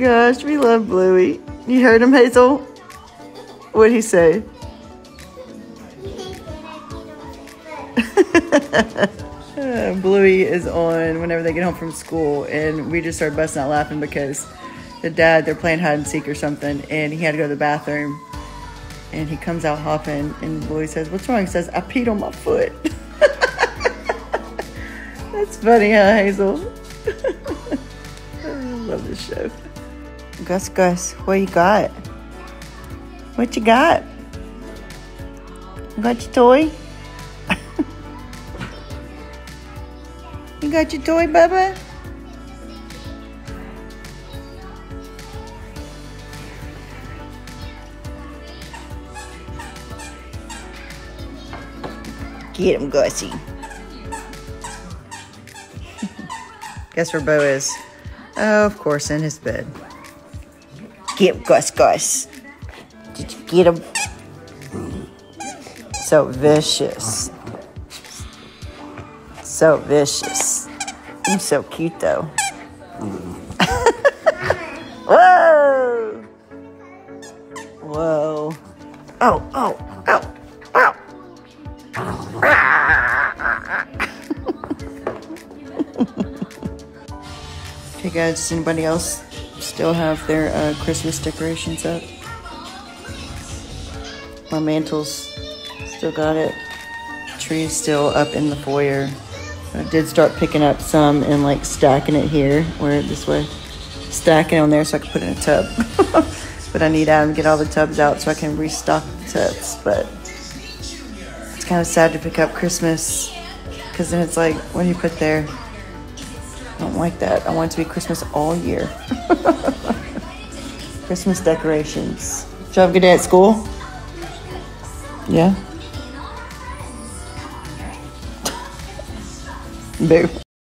gosh, we love Bluey. You heard him, Hazel? What'd he say? Bluey is on whenever they get home from school, and we just started busting out laughing because the dad, they're playing hide and seek or something, and he had to go to the bathroom. And he comes out hopping, and Bluey says, What's wrong? He says, I peed on my foot. That's funny, huh, Hazel? I love this show. Gus, Gus, what you got? What you got? You got your toy? you got your toy, Bubba? Get him, Gussie. Guess where Bo is? Oh, of course, in his bed. Get Gus, Gus. Did you get him? So vicious. So vicious. He's so cute, though. Whoa! Whoa. Oh, oh, oh, oh. Okay, guys, anybody else still have their uh, Christmas decorations up? My mantel's still got it. Tree's still up in the foyer. I did start picking up some and like stacking it here, where this way, stacking on there so I can put it in a tub. but I need Adam to get all the tubs out so I can restock the tubs. But it's kind of sad to pick up Christmas because then it's like, what do you put there? I don't like that. I want it to be Christmas all year. Christmas decorations. Did you have a good day at school? Yeah. Boo.